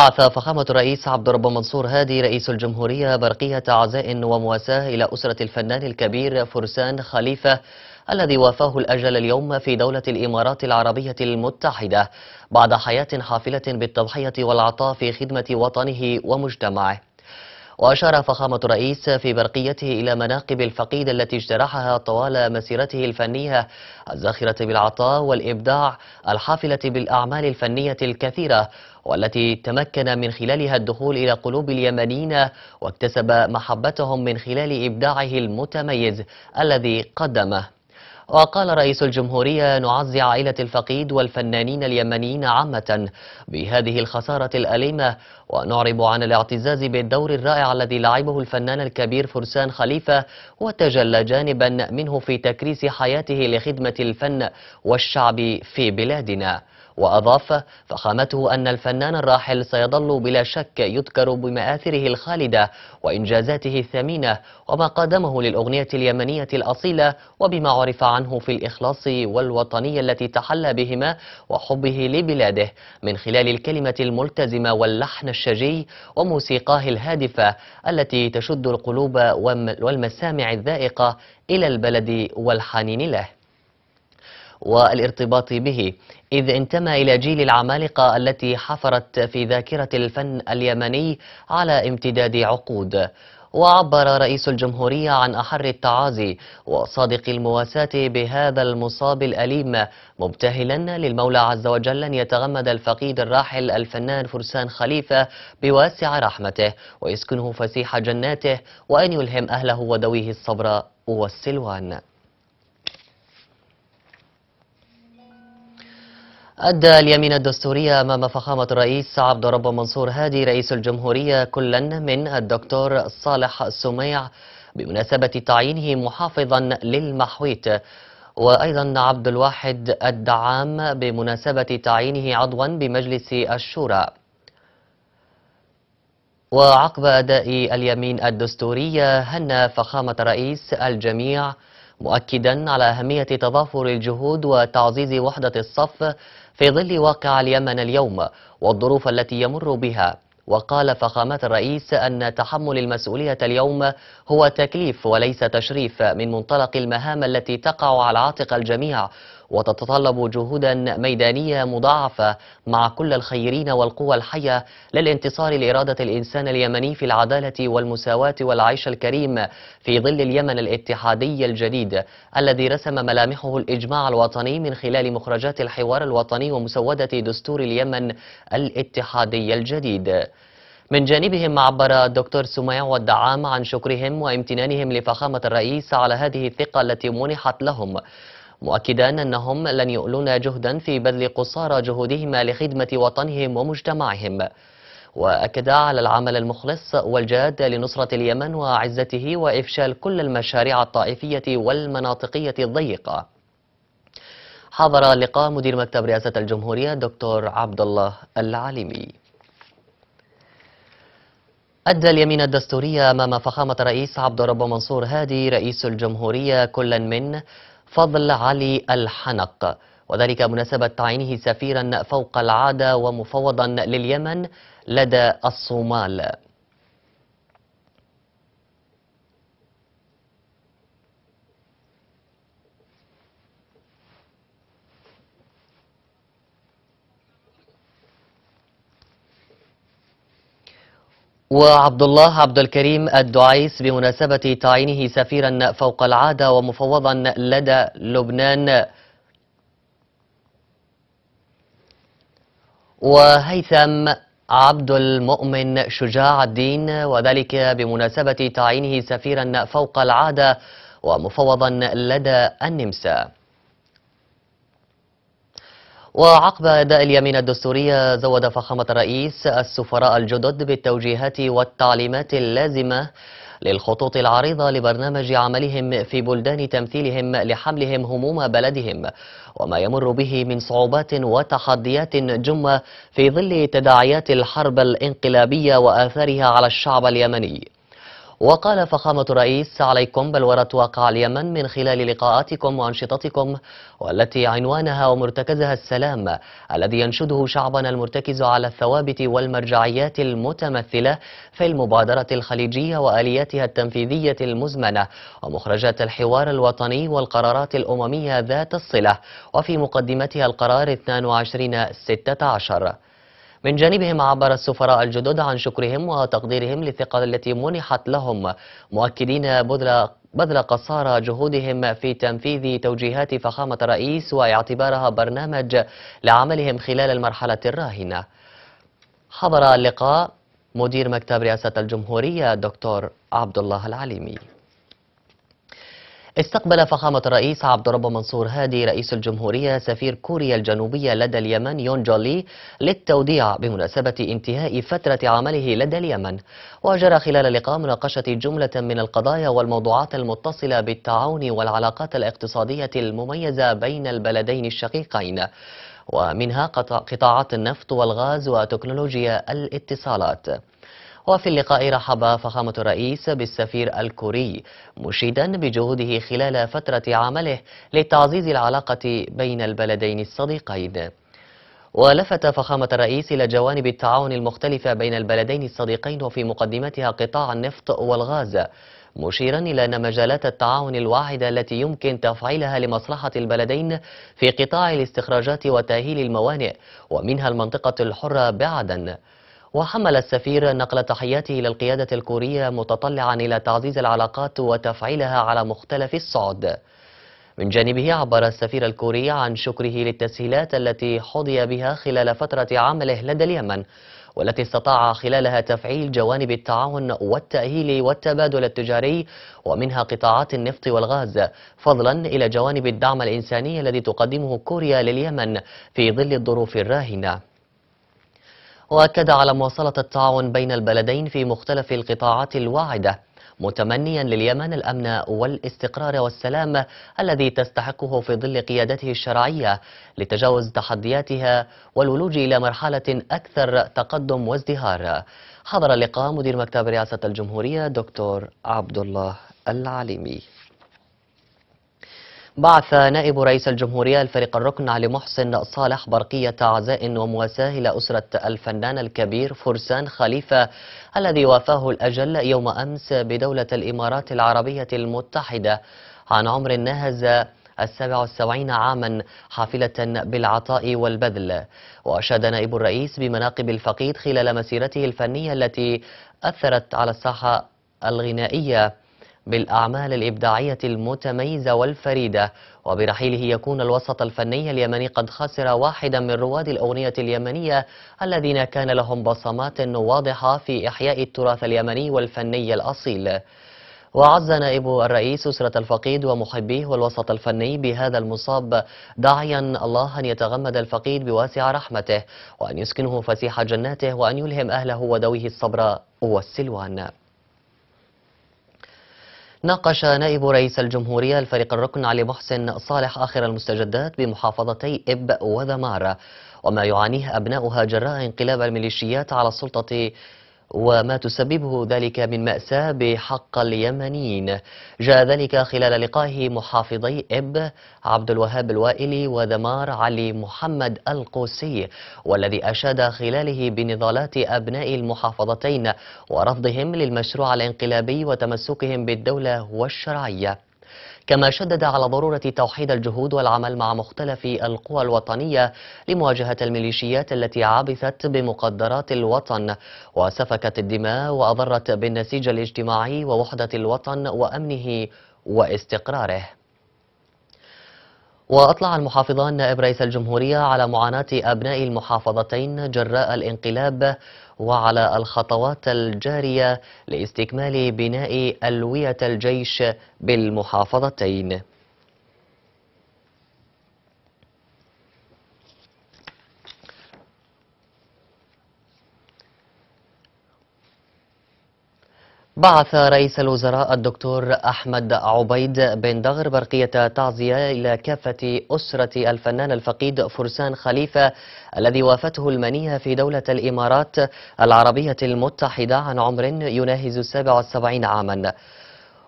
بعث فخامة الرئيس عبد الرب منصور هادي رئيس الجمهورية برقية عزاء ومواساة إلى أسرة الفنان الكبير فرسان خليفة الذي وافاه الأجل اليوم في دولة الإمارات العربية المتحدة بعد حياة حافلة بالتضحية والعطاء في خدمة وطنه ومجتمعه. وأشار فخامة الرئيس في برقيته إلى مناقب الفقيد التي اجترحها طوال مسيرته الفنية الزاخرة بالعطاء والإبداع الحافلة بالأعمال الفنية الكثيرة والتي تمكن من خلالها الدخول إلى قلوب اليمنيين واكتسب محبتهم من خلال إبداعه المتميز الذي قدمه. وقال رئيس الجمهورية نعزي عائلة الفقيد والفنانين اليمنيين عامة بهذه الخسارة الأليمة ونعرب عن الاعتزاز بالدور الرائع الذي لعبه الفنان الكبير فرسان خليفة وتجلى جانبا منه في تكريس حياته لخدمة الفن والشعب في بلادنا. وأضاف فخامته أن الفنان الراحل سيظل بلا شك يذكر بمآثره الخالدة وإنجازاته الثمينة وما قدمه للأغنية اليمنية الأصيلة وبما عرف عنه في الإخلاص والوطنية التي تحلى بهما وحبه لبلاده من خلال الكلمة الملتزمة واللحن الشجي وموسيقاه الهادفة التي تشد القلوب والمسامع الذائقة إلى البلد والحنين له. والارتباط به. إذ انتمى إلى جيل العمالقة التي حفرت في ذاكرة الفن اليمني على امتداد عقود. وعبر رئيس الجمهورية عن أحر التعازي وصادق المواساة بهذا المصاب الأليم مبتهلا للمولى عز وجل أن يتغمد الفقيد الراحل الفنان فرسان خليفة بواسع رحمته ويسكنه فسيح جناته وأن يلهم أهله ودويه الصبر والسلوان. أدى اليمين الدستورية أمام فخامة الرئيس عبد رب منصور هادي رئيس الجمهورية كلا من الدكتور صالح السميع بمناسبة تعيينه محافظا للمحويت. وأيضا عبد الواحد الدعام بمناسبة تعيينه عضوا بمجلس الشورى. وعقب أداء اليمين الدستورية هنى فخامة الرئيس الجميع مؤكدا على أهمية تضافر الجهود وتعزيز وحدة الصف في ظل واقع اليمن اليوم والظروف التي يمر بها. وقال فخامة الرئيس أن تحمل المسؤولية اليوم هو تكليف وليس تشريف من منطلق المهام التي تقع على عاتق الجميع وتتطلب جهودا ميدانية مضاعفة مع كل الخيرين والقوى الحية للانتصار لإرادة الإنسان اليمني في العدالة والمساواة والعيش الكريم في ظل اليمن الاتحادي الجديد الذي رسم ملامحه الإجماع الوطني من خلال مخرجات الحوار الوطني ومسودة دستور اليمن الاتحادي الجديد. من جانبهم عبر الدكتور سميع والدعام عن شكرهم وامتنانهم لفخامة الرئيس على هذه الثقة التي منحت لهم. مؤكدا أنهم لن يؤلون جهدا في بذل قصارى جهودهما لخدمة وطنهم ومجتمعهم. وأكد على العمل المخلص والجاد لنصرة اليمن وعزته وإفشال كل المشاريع الطائفية والمناطقية الضيقة. حضر اللقاء مدير مكتب رئاسة الجمهورية دكتور عبد الله العليمي أدى اليمين الدستورية أمام فخامة الرئيس عبد الرب منصور هادي رئيس الجمهورية كلا من فضل علي الحنق. وذلك مناسبة تعيينه سفيرا فوق العادة ومفوضا لليمن لدى الصومال. وعبد الله عبد الكريم الدعيس بمناسبة تعيينه سفيرا فوق العادة ومفوضا لدى لبنان. وهيثم عبد المؤمن شجاع الدين وذلك بمناسبة تعيينه سفيرا فوق العادة ومفوضا لدى النمسا. وعقب أداء اليمين الدستورية زود فخامة الرئيس السفراء الجدد بالتوجيهات والتعليمات اللازمة للخطوط العريضة لبرنامج عملهم في بلدان تمثيلهم لحملهم هموم بلدهم وما يمر به من صعوبات وتحديات جمة في ظل تداعيات الحرب الانقلابية وآثارها على الشعب اليمني. وقال فخامة الرئيس عليكم بلورة واقع اليمن من خلال لقاءاتكم وأنشطتكم والتي عنوانها ومرتكزها السلام الذي ينشده شعبنا المرتكز على الثوابت والمرجعيات المتمثلة في المبادرة الخليجية وآلياتها التنفيذية المزمنة ومخرجات الحوار الوطني والقرارات الأممية ذات الصلة وفي مقدمتها القرار 2216 من جانبهم عبر السفراء الجدد عن شكرهم وتقديرهم للثقة التي منحت لهم. مؤكدين بذل بذل قصارى جهودهم في تنفيذ توجيهات فخامة الرئيس واعتبارها برنامج لعملهم خلال المرحلة الراهنة. حضر اللقاء مدير مكتب رئاسة الجمهورية دكتور عبد الله العليمي. استقبل فخامة الرئيس عبد الرب منصور هادي رئيس الجمهورية سفير كوريا الجنوبية لدى اليمن يون جولي للتوديع بمناسبة انتهاء فترة عمله لدى اليمن. وجرى خلال اللقاء مناقشة جملة من القضايا والموضوعات المتصلة بالتعاون والعلاقات الاقتصادية المميزة بين البلدين الشقيقين ومنها قطاعات النفط والغاز وتكنولوجيا الاتصالات. وفي اللقاء رحب فخامة الرئيس بالسفير الكوري مشيدا بجهوده خلال فترة عمله لتعزيز العلاقة بين البلدين الصديقين. ولفت فخامة الرئيس إلى جوانب التعاون المختلفة بين البلدين الصديقين وفي مقدمتها قطاع النفط والغاز مشيرا إلى أن مجالات التعاون الواحدة التي يمكن تفعيلها لمصلحة البلدين في قطاع الاستخراجات وتأهيل الموانئ ومنها المنطقة الحرة بعدن وحمل السفير نقل تحياته للقيادة الكورية متطلعا إلى تعزيز العلاقات وتفعيلها على مختلف الصعد. من جانبه عبر السفير الكوري عن شكره للتسهيلات التي حظي بها خلال فترة عمله لدى اليمن والتي استطاع خلالها تفعيل جوانب التعاون والتأهيل والتبادل التجاري ومنها قطاعات النفط والغاز فضلا إلى جوانب الدعم الإنساني الذي تقدمه كوريا لليمن في ظل الظروف الراهنة. وأكد على مواصلة التعاون بين البلدين في مختلف القطاعات الواعدة متمنيا لليمن الأمن والاستقرار والسلام الذي تستحقه في ظل قيادته الشرعية لتجاوز تحدياتها والولوج إلى مرحلة أكثر تقدم وازدهار. حضر اللقاء مدير مكتب رئاسة الجمهورية دكتور عبد الله العليمي بعث نائب رئيس الجمهورية الفريق الركن علي محسن صالح برقية عزاء ومواساة إلى أسرة الفنان الكبير فرسان خليفة الذي وافاه الأجل يوم أمس بدولة الإمارات العربية المتحدة. عن عمر ناهز السابع والسبعين عاما حافلة بالعطاء والبذل. وأشاد نائب الرئيس بمناقب الفقيد خلال مسيرته الفنية التي أثرت على الساحة الغنائية. بالأعمال الإبداعية المتميزة والفريدة. وبرحيله يكون الوسط الفني اليمني قد خسر واحدا من رواد الأغنية اليمنية الذين كان لهم بصمات واضحة في إحياء التراث اليمني والفني الأصيل. وعز نائب الرئيس أسرة الفقيد ومحبيه والوسط الفني بهذا المصاب داعيا الله أن يتغمد الفقيد بواسع رحمته وأن يسكنه فسيح جناته وأن يلهم أهله ودويه الصبر والسلوان. ناقش نائب رئيس الجمهورية الفريق الركن علي محسن صالح آخر المستجدات بمحافظتي إب وذمار وما يعانيه أبناؤها جراء انقلاب الميليشيات على السلطة وما تسببه ذلك من مأساة بحق اليمنيين. جاء ذلك خلال لقائه محافظي إب عبد الوهاب الوائلي وذمار علي محمد القوسي والذي أشاد خلاله بنضالات أبناء المحافظتين ورفضهم للمشروع الانقلابي وتمسكهم بالدولة والشرعية. كما شدد على ضرورة توحيد الجهود والعمل مع مختلف القوى الوطنية لمواجهة الميليشيات التي عبثت بمقدرات الوطن وسفكت الدماء وأضرت بالنسيج الاجتماعي ووحدة الوطن وأمنه واستقراره. وأطلع المحافظان نائب رئيس الجمهورية على معاناة أبناء المحافظتين جراء الانقلاب وعلى الخطوات الجارية لاستكمال بناء ألوية الجيش بالمحافظتين. بعث رئيس الوزراء الدكتور أحمد عبيد بن دغر برقية تعزية إلى كافة أسرة الفنان الفقيد فرسان خليفة الذي وافته المنية في دولة الإمارات العربية المتحدة عن عمر يناهز 77 عاما.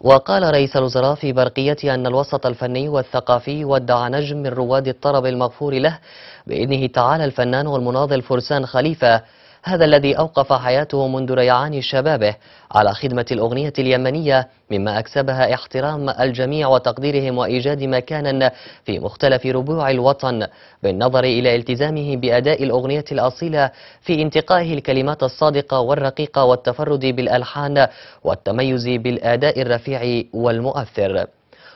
وقال رئيس الوزراء في برقية أن الوسط الفني والثقافي ودع نجم من رواد الطرب المغفور له بإذنه تعالى الفنان والمناضل فرسان خليفة. هذا الذي أوقف حياته منذ ريعان شبابه على خدمة الأغنية اليمنية مما أكسبها احترام الجميع وتقديرهم وإيجاد مكانا في مختلف ربوع الوطن بالنظر إلى التزامه بأداء الأغنية الأصيلة في انتقائه الكلمات الصادقة والرقيقة والتفرد بالألحان والتميز بالأداء الرفيع والمؤثر.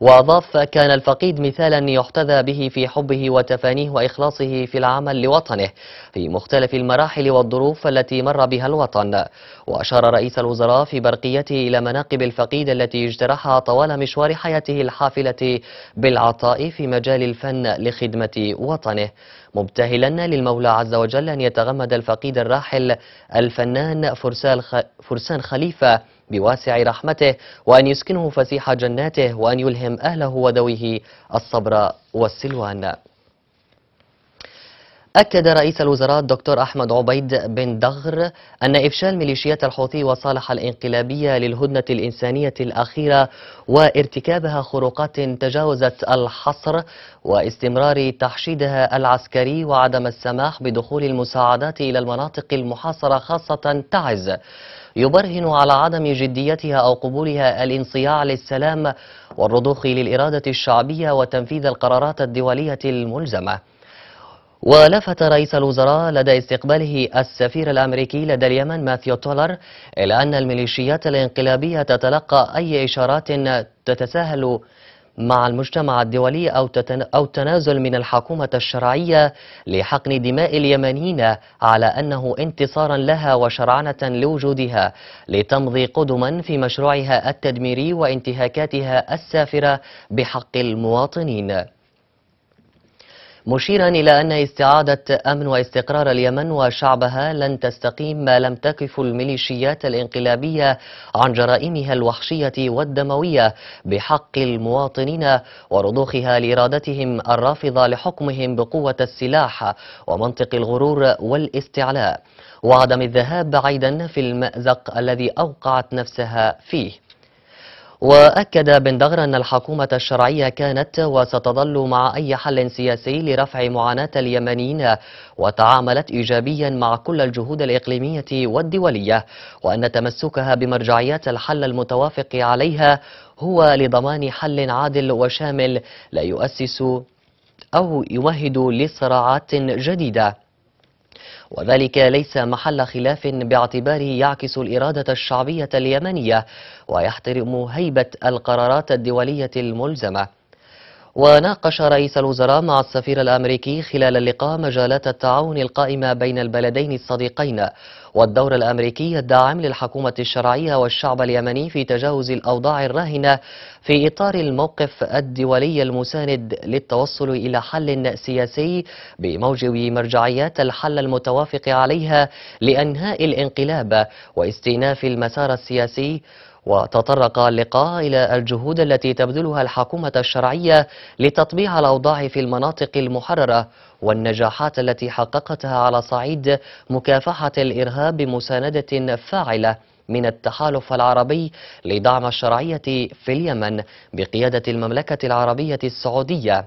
وأضاف كان الفقيد مثالا يحتذى به في حبه وتفانيه وإخلاصه في العمل لوطنه في مختلف المراحل والظروف التي مر بها الوطن. وأشار رئيس الوزراء في برقيته إلى مناقب الفقيد التي اجترحها طوال مشوار حياته الحافلة بالعطاء في مجال الفن لخدمة وطنه. مبتهلا للمولى عز وجل أن يتغمد الفقيد الراحل الفنان فرسان خليفة بواسع رحمته وأن يسكنه فسيح جناته وأن يلهم أهله وذويه الصبر والسلوان. أكد رئيس الوزراء الدكتور أحمد عبيد بن دغر أن إفشال ميليشيات الحوثي وصالح الإنقلابية للهدنة الإنسانية الأخيرة وارتكابها خروقات تجاوزت الحصر واستمرار تحشيدها العسكري وعدم السماح بدخول المساعدات إلى المناطق المحاصرة خاصة تعز يبرهن على عدم جديتها أو قبولها الانصياع للسلام والرضوخ للإرادة الشعبية وتنفيذ القرارات الدولية الملزمة. ولفت رئيس الوزراء لدى استقباله السفير الأمريكي لدى اليمن ماثيو تولر إلى أن الميليشيات الانقلابية تتلقى أي إشارات تتساهل مع المجتمع الدولي أو, أو تنازل من الحكومة الشرعية لحقن دماء اليمنيين على أنه انتصارا لها وشرعنة لوجودها لتمضي قدما في مشروعها التدميري وانتهاكاتها السافرة بحق المواطنين. مشيرا إلى أن استعادة أمن واستقرار اليمن وشعبها لن تستقيم ما لم تكف الميليشيات الانقلابية عن جرائمها الوحشية والدموية بحق المواطنين ورضوخها لإرادتهم الرافضة لحكمهم بقوة السلاح ومنطق الغرور والاستعلاء. وعدم الذهاب بعيدا في المأزق الذي أوقعت نفسها فيه. وأكد بن دغر أن الحكومة الشرعية كانت وستظل مع أي حل سياسي لرفع معاناة اليمنيين وتعاملت إيجابيا مع كل الجهود الإقليمية والدولية وأن تمسكها بمرجعيات الحل المتوافق عليها هو لضمان حل عادل وشامل لا يؤسس أو يمهد لصراعات جديدة. وذلك ليس محل خلاف باعتباره يعكس الإرادة الشعبية اليمنية ويحترم هيبة القرارات الدولية الملزمة. وناقش رئيس الوزراء مع السفير الأمريكي خلال اللقاء مجالات التعاون القائمة بين البلدين الصديقين. والدور الأمريكي الداعم للحكومة الشرعية والشعب اليمني في تجاوز الأوضاع الراهنة في إطار الموقف الدولي المساند للتوصل إلى حل سياسي بموجب مرجعيات الحل المتوافق عليها لأنهاء الانقلاب واستئناف المسار السياسي وتطرق اللقاء إلى الجهود التي تبذلها الحكومة الشرعية لتطبيع الأوضاع في المناطق المحررة والنجاحات التي حققتها على صعيد مكافحة الإرهاب بمساندة فاعلة من التحالف العربي لدعم الشرعية في اليمن بقيادة المملكة العربية السعودية.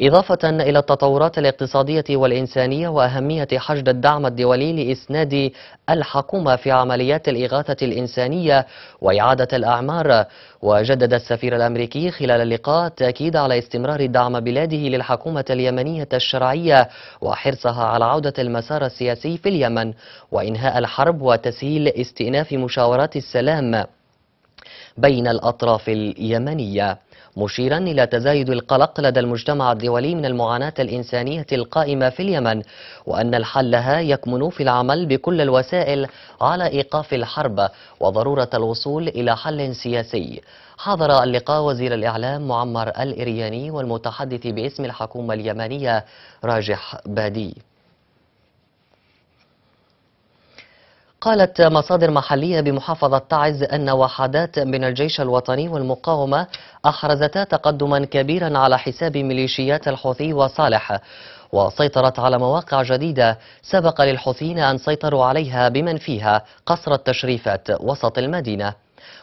إضافة إلى التطورات الاقتصادية والإنسانية وأهمية حشد الدعم الدولي لإسناد الحكومة في عمليات الإغاثة الإنسانية وإعادة الأعمار. وجدد السفير الأمريكي خلال اللقاء التأكيد على استمرار دعم بلاده للحكومة اليمنية الشرعية وحرصها على عودة المسار السياسي في اليمن وإنهاء الحرب وتسهيل استئناف مشاورات السلام بين الأطراف اليمنية. مشيرا إلى تزايد القلق لدى المجتمع الدولي من المعاناة الإنسانية القائمة في اليمن وأن الحلها يكمن في العمل بكل الوسائل على إيقاف الحرب وضرورة الوصول إلى حل سياسي. حضر اللقاء وزير الإعلام معمر الإرياني والمتحدث باسم الحكومة اليمنية راجح بادي. قالت مصادر محلية بمحافظة تعز أن وحدات من الجيش الوطني والمقاومة أحرزتا تقدما كبيرا على حساب ميليشيات الحوثي وصالح وسيطرت على مواقع جديدة. سبق للحوثيين أن سيطروا عليها بمن فيها قصر التشريفات وسط المدينة.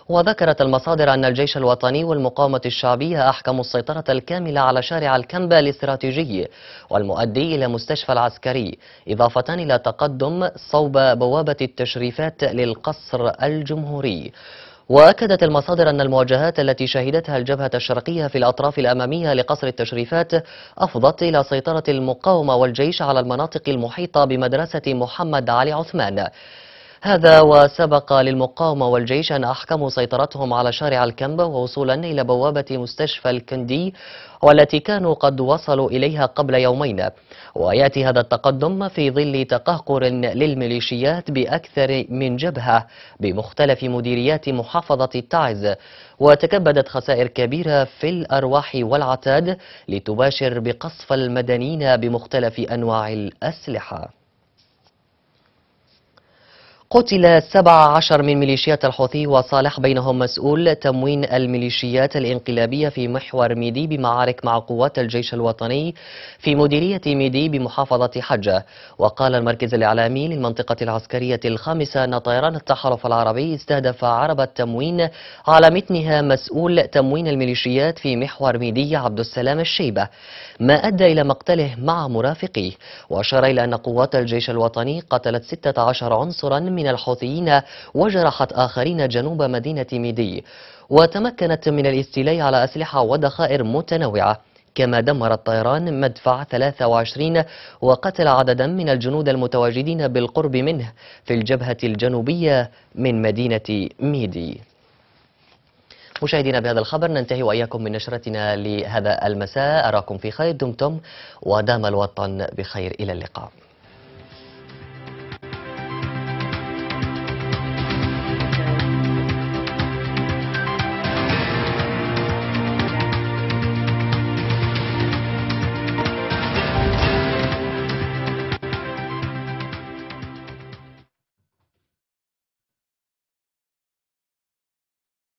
وذكرت المصادر أن الجيش الوطني والمقاومة الشعبية أحكموا السيطرة الكاملة على شارع الكنبة الاستراتيجي والمؤدي إلى مستشفى العسكري إضافة إلى تقدم صوب بوابة التشريفات للقصر الجمهوري. وأكدت المصادر أن المواجهات التي شهدتها الجبهة الشرقية في الأطراف الأمامية لقصر التشريفات أفضت إلى سيطرة المقاومة والجيش على المناطق المحيطة بمدرسة محمد علي عثمان. هذا وسبق للمقاومة والجيش أن أحكموا سيطرتهم على شارع الكنبة ووصولا إلى بوابة مستشفى الكندي والتي كانوا قد وصلوا إليها قبل يومين. ويأتي هذا التقدم في ظل تقهقر للميليشيات بأكثر من جبهة بمختلف مديريات محافظة التعز. وتكبدت خسائر كبيرة في الأرواح والعتاد لتباشر بقصف المدنيين بمختلف أنواع الأسلحة. قتل 17 من ميليشيات الحوثي وصالح بينهم مسؤول تموين الميليشيات الانقلابية في محور ميدي بمعارك مع قوات الجيش الوطني في مديرية ميدي بمحافظة حجة. وقال المركز الإعلامي للمنطقة العسكرية الخامسة أن طيران التحالف العربي استهدف عربة التموين على متنها مسؤول تموين الميليشيات في محور ميدي عبد السلام الشيبة. ما أدى إلى مقتله مع مرافقيه. وأشار إلى أن قوات الجيش الوطني قتلت 16 عنصرا من الحوثيين وجرحت آخرين جنوب مدينة ميدي وتمكنت من الاستيلاء على أسلحة وذخائر متنوعة. كما دمر الطيران مدفع 23 وقتل عددا من الجنود المتواجدين بالقرب منه في الجبهة الجنوبية من مدينة ميدي. مشاهدينا بهذا الخبر ننتهي وإياكم من نشرتنا لهذا المساء. أراكم في خير دمتم ودام الوطن بخير. إلى اللقاء.